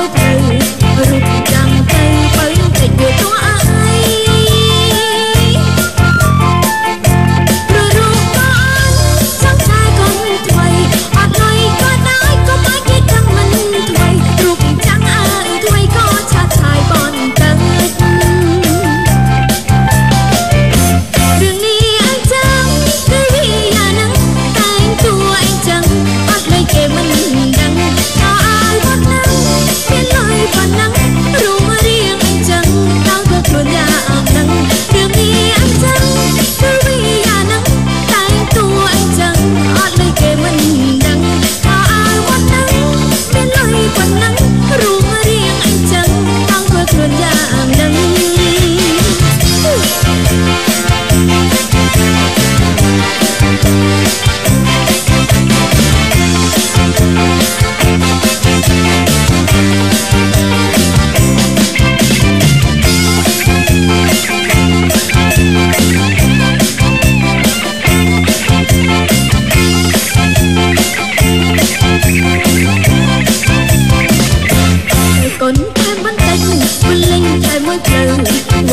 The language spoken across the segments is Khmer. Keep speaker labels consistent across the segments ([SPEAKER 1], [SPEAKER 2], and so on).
[SPEAKER 1] with me.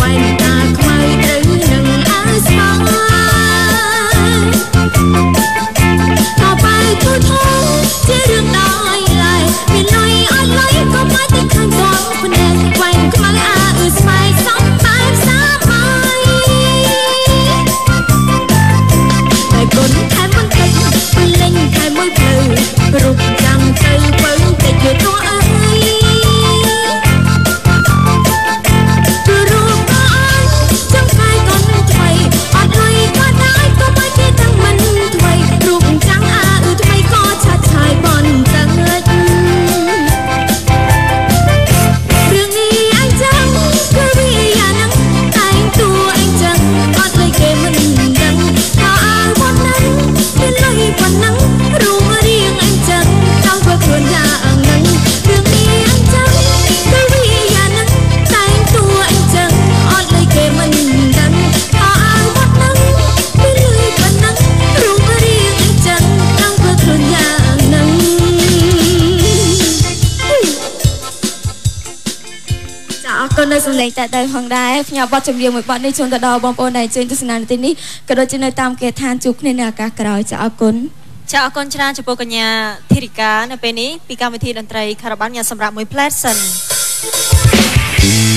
[SPEAKER 1] find អគុណនៅសំឡេងតែដៅហងដែរ
[SPEAKER 2] ផ្ញើបទចម្រៀងមួយបទនេះជូនទៅដល់បងប្អូនដែលជួយទស្សនានៅទីនេះក៏ដូចជានៅតាមគេឋានជួបគ្នានៅឱកាសក្រោយចាអគុណ
[SPEAKER 3] ចាអគុណច្រើនចំពោះកញ្ញាធិរិកានៅពេលនេះពីកម្មវិធីតន្ត្រីខារ៉ាវ៉ាន់ញ៉ាំសម្រាប់មួយផ្លែតសិន thank you